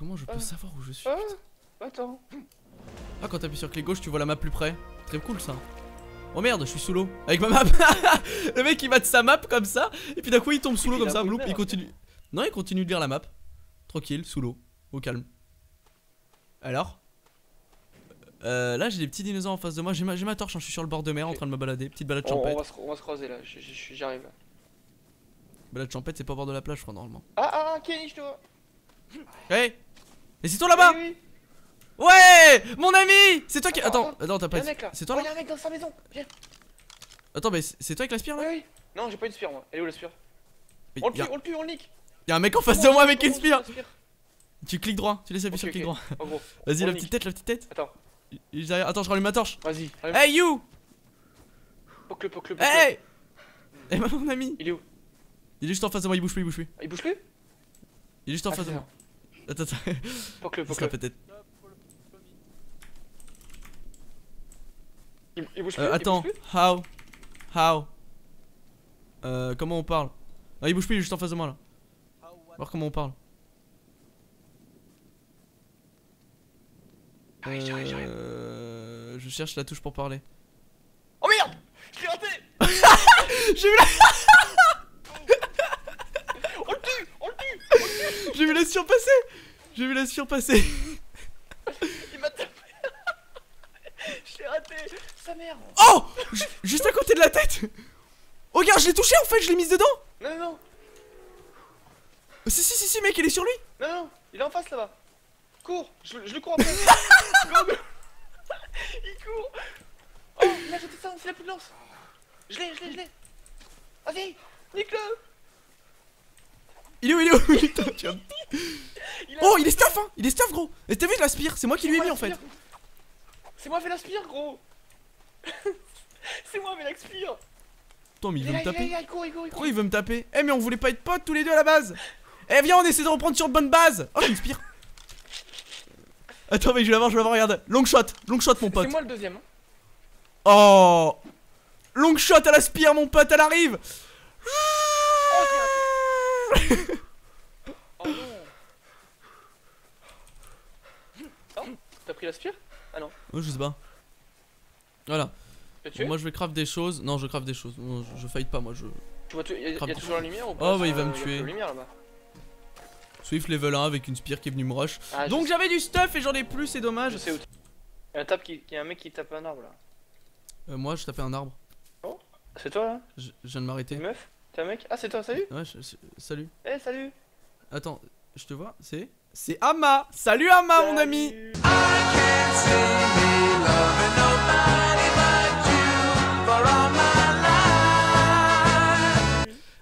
comment je peux Ah. savoir où je suis Ah, attends. Ah, quand t'appuies sur clic gauche, tu vois la map plus près. Très cool ça. Oh merde, je suis sous l'eau. Avec ma map. le mec il va de sa map comme ça. Et puis d'un coup il tombe sous l'eau comme ça. il Bloup, il meurt. continue. Non, il continue de lire la map. Tranquille, sous l'eau. Au calme. Alors? Euh, Là j'ai des petits dinosaures en face de moi. J'ai ma, j'ai ma torche, hein, je suis sur le bord de mer en train de me balader. Petite balade On, on champêtre. va se, on va se croiser là, j'arrive là. Balade champêtre, c'est pas au bord de la plage, je crois, normalement. Ah ah, ah, Kenny, je te vois. Hé Et c'est toi là-bas Oui, oui. Ouais Mon ami C'est toi qui. Attends, Attends, t'as Y'a pas. là. C'est toi Oh, là y'a un mec dans sa maison. Viens. Attends, mais c'est toi avec la spire là oui. Non, j'ai pas eu de spire moi. Elle est où la spire? Mais On le tue, on le tue, on le nique. y a un mec en face de moi avec une spire Tu cliques droit, tu laisses appuyer sur clic droit. Vas-y, la le petite tête, la petite tête. Attends, Attends, je rallume ma torche. vas-y. Hey you Poke-le, poke-le, poke-le. Hey Eh mon ami Il est où? Il est juste en face de moi, il bouge plus, il bouge plus. Il bouge plus? Il est juste en Ah, face de moi. Attends, attends. Il sera poke-le. peut-être. Il, il bouge plus Euh, il attends, bouge plus how? How? Euh, comment on parle? Non, il bouge plus, il est juste en face de moi là. Voir comment on parle. J'arrive, j'arrive, j'arrive. Euh, je cherche la touche pour parler. Oh merde Je l'ai raté J'ai vu la, On le tue On le tue j'ai vu la surpasser J'ai vu la surpasser Il m'a tapé Je l'ai raté Sa mère Oh Ju- Juste à côté de la tête Oh regarde, je l'ai touché en fait, je l'ai mise dedans Non, non, non Si si si si mec, il est sur lui Non, non, il est en face là-bas. Cours, je, je le cours après. Il court. Oh, il a jeté ça, c'est la plus de lance. Je l'ai, je l'ai, je l'ai. Vas-y, nique-le. Il est où, il est où Putain, tu me- Il Oh il est stuff hein. Il est stuff gros. Et t'as vu je l'aspire, c'est moi qui lui ai C'est mis en fait. C'est moi qui fais l'aspire, gros. c'est moi qui fais l'aspire. Attends mais il Il veut me il taper. il il il il. Pourquoi il veut me taper? Eh mais on voulait pas être potes tous les deux à la base. Eh viens on essaie de reprendre sur de bonnes bases. Oh j'ai une spire Attends mais je vais l'avoir, je vais l'avoir, regarde. Long shot, long shot mon C'est pote. moi le deuxième. hein. Oh. Long shot à la spire mon pote, elle arrive Oh, je l'ai raté. Oh non. Oh, t'as pris l'aspire Oh je sais pas. Voilà, Bon, moi je vais craft des choses, non je craft des choses, Non, je, je fight pas moi je... Tu vois, tu- il y a, y a toujours la lumière ou pas Oh, ouais, il va me Euh, y a tuer. lumière là-bas. Swift level 1 avec une spire qui est venue me rush. Ah, Donc j'avais du stuff et j'en ai plus, c'est dommage. Je sais où tu- Il y a un, tape qui... il y a un mec qui tape un arbre là. Euh, Moi je tapais un arbre, C'est toi là? Je, je viens de m'arrêter. Une meuf? T'es un mec. Ah, c'est toi, salut. Ouais, je- je- salut. Eh, salut. Attends, je te vois, c'est... C'est Ama. Salut Ama mon ami.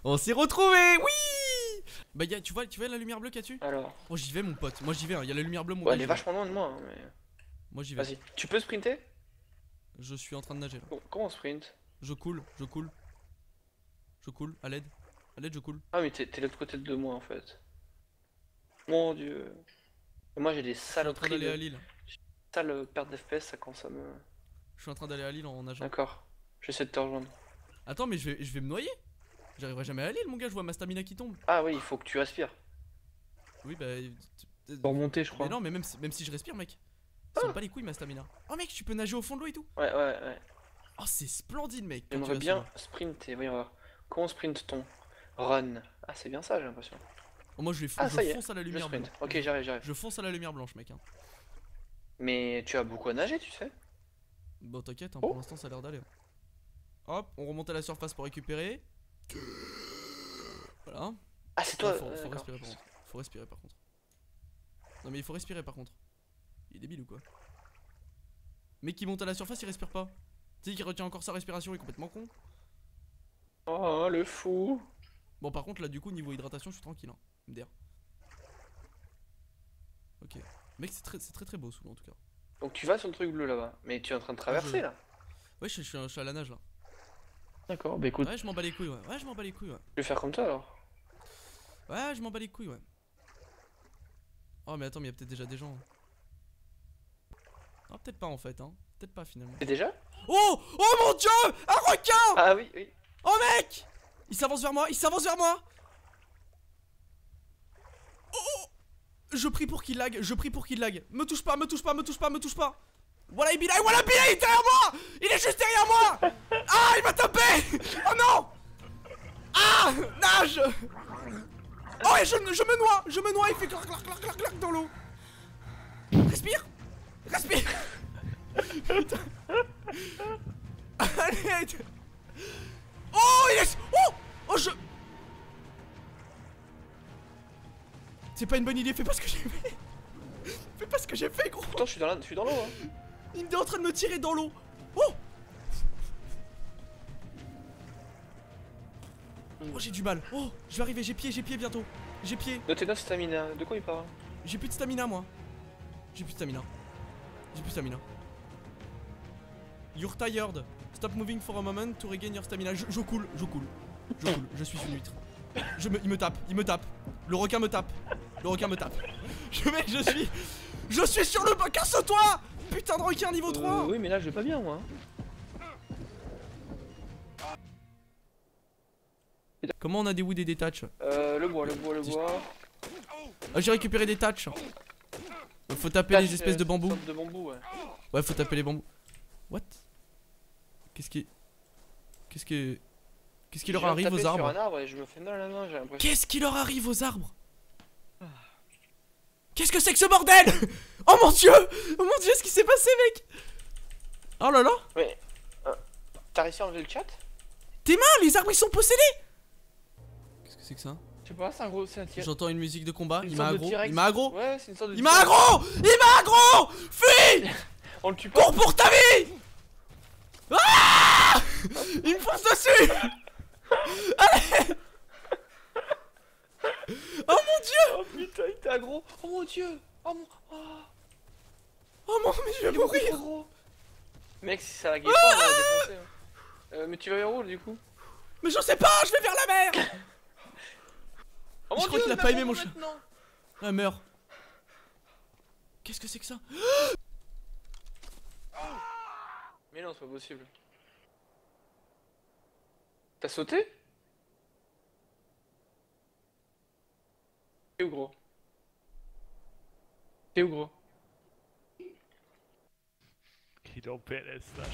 On s'est retrouvés, oui. Bah y a, tu vois, tu vois la lumière bleue dessus? Alors, Oh j'y vais mon pote, moi j'y vais, hein. y a la lumière bleue mon ouais, elle est vachement loin de moi. hein, mais... Moi j'y vais, Vas-y, tu peux sprinter? Je suis en train de nager là. Comment on sprint? Je coule, je coule. Je coule, à l'aide. À l'aide je coule. Ah, mais t'es de l'autre côté de moi en fait. Mon dieu. Et moi j'ai des Je suis en train saloperies, d'aller à. Lille. sales pertes d'FPS, ça quand ça me. Je suis en train d'aller à Lille en nageant. D'accord, j'essaie de te rejoindre. Attends mais je vais, je vais me noyer J'arriverai jamais à Lille mon gars, je vois ma stamina qui tombe. Ah, oui, il faut que tu aspires. Oui bah... Pour monter, je crois. Mais non mais même si, même si je respire mec. Ça bat les couilles ma stamina. Oh mec tu peux nager au fond de l'eau et tout Ouais, ouais, ouais. Oh c'est splendide mec J'aimerais bien sprinter, voyons voir. Comment sprint-t-on Run? Ah, c'est bien ça, j'ai l'impression. Oh, moi je, vais Ah, je est, fonce à la lumière sprint. Ok, j'arrive, j'arrive. Je fonce à la lumière blanche mec hein. Mais tu as beaucoup à nager, tu sais Bon t'inquiète hein, Oh. pour l'instant ça a l'air d'aller. Hop, on remonte à la surface pour récupérer. Voilà. Ah, c'est Ah, toi faut, euh, faut respirer par contre. Faut respirer par contre. Non mais il faut respirer par contre. Il est débile ou quoi? Mec qui monte à la surface il respire pas. Tu sais qui retient encore sa respiration il est complètement con. Oh, le fou Bon par contre là du coup niveau hydratation je suis tranquille hein. MDR. Ok. Mec c'est très, c'est très très beau sous l'eau en tout cas. Donc tu vas sur le truc bleu là-bas. Mais tu es en train de traverser je- là Ouais je, suis- je je suis à la nage là. D'accord, bah écoute, Ouais je m'en bats les couilles ouais. Ouais je m'en bats les couilles ouais. je vais faire comme toi alors? Ouais je m'en bats les couilles ouais. Oh mais attends mais il y a peut-être déjà des gens. hein. Ah peut-être pas en fait hein. Peut-être pas finalement. C'est déjà? Oh Oh mon dieu Un requin Ah oui, oui. Oh mec! Il s'avance vers moi, il s'avance vers moi! Je prie pour qu'il lag, je prie pour qu'il lag. Me touche pas, me touche pas, me touche pas, me touche pas. Voilà, il est voilà, il est derrière moi! Il est juste derrière moi! Ah, il m'a tapé! Oh non! Ah Nage! Oh, et je, me noie, je me noie, il fait clac clac clac clac clac dans l'eau. Respire! Respire. Allez Oh, il est... Oh Oh, je... C'est pas une bonne idée, fais pas ce que j'ai fait. Fais pas ce que j'ai fait, gros. Pourtant, je suis dans la- l'eau. Hein. Il est en train de me tirer dans l'eau. Oh. Oh, j'ai du mal. Oh, je vais arriver, j'ai pied, j'ai pied bientôt. J'ai pied, tes 9 stamina, de quoi il parle? J'ai plus de stamina, moi. J'ai plus de stamina. J'ai plus de stamina. You're tired Stop moving for a moment to regain your stamina. Je, je coule, je coule Je coule, je suis une huître. Je me, Il me tape, il me tape. Le requin me tape Le requin me tape. Je mec, je suis Je suis sur le bas, casse-toi! Putain de requin niveau 3 Euh, Oui, mais là, je vais pas bien, moi. Comment on a des wood et des touch Euh, le bois, le bois, le bois. Ah, j'ai récupéré des touch Faut taper les espèces de c'est bambous. De bambou, ouais. Ouais, faut taper les bambous. What? Qu'est-ce qui. Qu'est-ce que. Qu'est-ce qui leur arrive aux arbres. Qu'est-ce qui leur arrive aux arbres Qu'est-ce que c'est que ce bordel Oh mon dieu Oh mon dieu, ce qui s'est passé, mec Oh là là Mais. euh, T'as réussi à enlever le chat Tes mains, les arbres ils sont possédés Qu'est-ce que c'est que ça Je sais pas, c'est un gros. C'est un tir. J'entends une musique de combat, Une il m'a aggro, il m'a aggro Ouais, c'est une sorte de. Il m'a aggro Il m'a aggro Fuis On le tue pas Cours pour ta vie Il me fonce dessus Allez Oh mon dieu Oh putain, il t'a aggro Oh mon dieu Oh mon. Oh, Oh mon mais je vais mourir gros Mec, si ça laguait pas, on va défoncer. hein. Euh, mais tu vas vers où du coup? Mais je sais pas, je vais vers la mer Oh Je crois qu'il a pas aimé mon chat. maintenant. Ah meurt Qu'est-ce que c'est que ça? Mais non, c'est pas possible. T'as sauté? T'es où gros? T'es où gros? Il est en PLS là.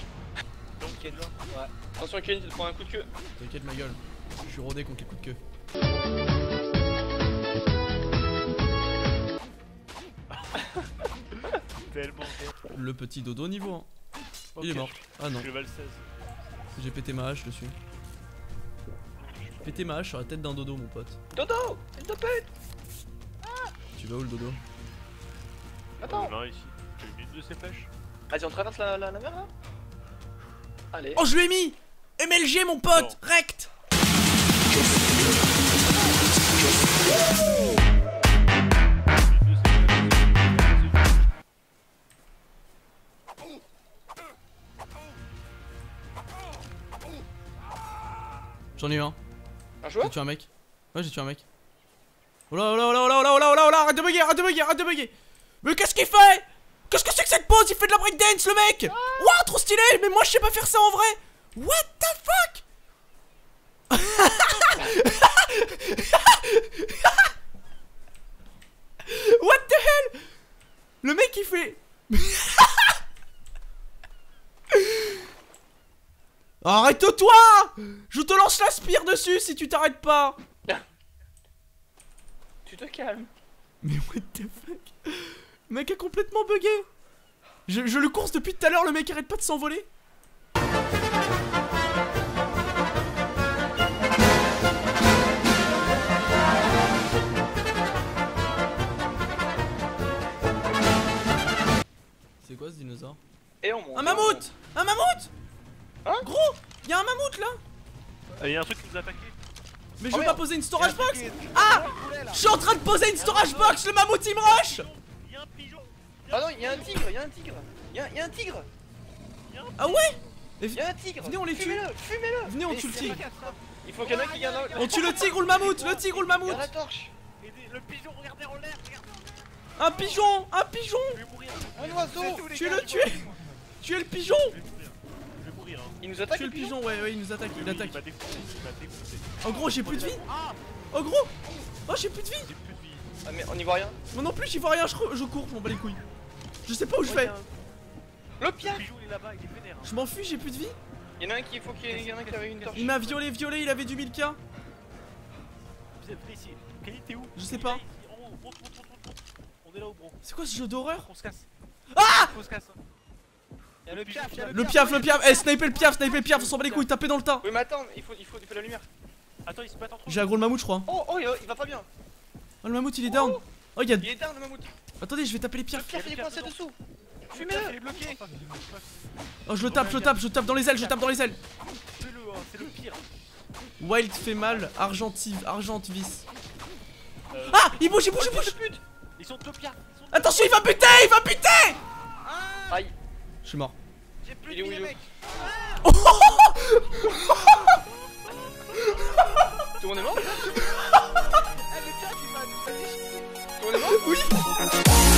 T'inquiète Ouais. Attention Kevin, tu te prends un coup de queue. T'inquiète ma gueule, je suis rodé contre les coups de queue. Tellement Le petit dodo niveau 1. Il est mort. Ah non, Je suis level 16. j'ai pété ma hache dessus. Pété ma hache sur la tête d'un dodo mon pote. Dodo S'il te plaît Tu vas où le dodo? Attends ici. J'ai une de flèches. Vas-y, on traverse la, la, la mer là Allez. Oh je lui ai mis MLG mon pote Non. Rect. J'en ai eu un. Un joueur J'ai tué un mec. Ouais, j'ai tué un mec. Oh là oh là oh là oh là oh là oh là oh là oh là arrête de bugger, arrête de bugger, arrête de bugger. Mais qu'est-ce qu'il fait? Qu'est-ce que c'est que cette pose? Il fait de la breakdance le mec. Ouah, trop stylé. Mais moi je sais pas faire ça en vrai. What the fuck? What the hell? Le mec il fait... Arrête-toi! Je te lance la spire dessus si tu t'arrêtes pas! Tu te calmes. Mais what the fuck? Le mec a complètement bugué! Je, je le course depuis tout à l'heure, le mec arrête pas de s'envoler nous. Mais je Oh veux pas poser une storage box Ah Je suis en train de poser une storage box, le mammouth il me rush Y'a un pigeon. Ah non, y'a un tigre, y'a un tigre. Y'a y a un tigre. Ah ouais Y'a un tigre. Venez, on les tue. Fumez-le, fumez-le. Venez, on tue le tigre. ça. Il faut qu'il y en ait qui gagnent. On tue le tigre ou le mammouth Le tigre ou le mammouth la torche. Le pigeon, regardez en l'air, regardez. Un pigeon Un pigeon Je. Un oiseau. Tu le tuer Tu es le pigeon Il nous attaque Tu es le pigeon, ouais, ouais, il nous attaque, il attaque. Il m'a défoncé. Il m'a défoncé. Oh gros, j'ai plus de vie Ah Oh gros Oh, j'ai plus de vie J'ai plus de vie. Ah, mais on y voit rien. Moi non plus, j'y vois rien, je, je cours, je m'en bats les couilles. Je sais pas où je vais. Le vénère. hein. Je m'enfuis, j'ai plus de vie. Il y en a un qui faut qu'il y en a un qui avait une torche. Il m'a violé, violé, il avait du 1000k. Vous êtes ici. Kenny, t'es où? Je sais pas. En. On est là au bro. C'est quoi ce jeu d'horreur? On se casse. Ah On se casse. Il le piaf, il Le piaf, le piaf, eh, sniper le piaf, sniper le piaf, on s'en bat les couilles, tapez dans le tas. Oui, mais attends, il faut, il faut, il la lumière. Attends, ils se entre eux. J'ai aggro le mammouth, je crois. Oh, oh, il va, il pas bien. Oh, le mammouth il est down. Oh, il y a. Il est down le mammouth. Attendez, je vais taper les Le piafs. piaf, il est coincé dessous. Il Fumez-le. est bloqué. Oh, je le tape, je le tape, je tape dans les ailes, je tape dans les ailes. C'est le, hein, c'est le pire. Wild fait mal, argentive, argentvis. Euh, Ah, il bouge, il bouge, il bouge. Ils sont Attention, il va buter, il va buter. Aïe. Je suis mort. J'ai plus de mecs. Tout le monde est mort Ah. Tout le monde est mort Oui.